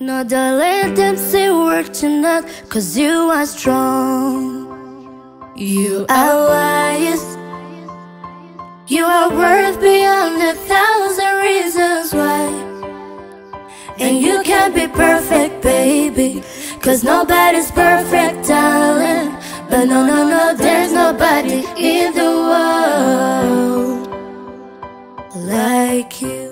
No, don't let them say word tonight, cause you are strong. You are wise. You are worth beyond a thousand reasons why. And you can't be perfect, baby. Cause nobody's perfect, darling. But no, no, no, there's nobody in the world like you.